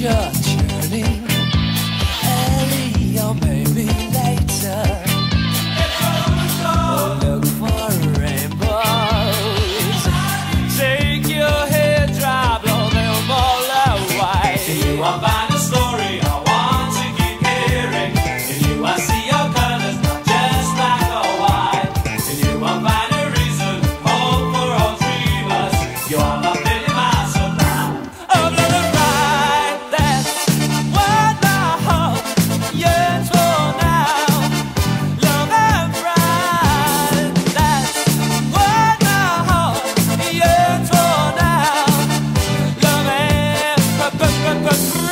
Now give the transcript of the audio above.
future. Thank you.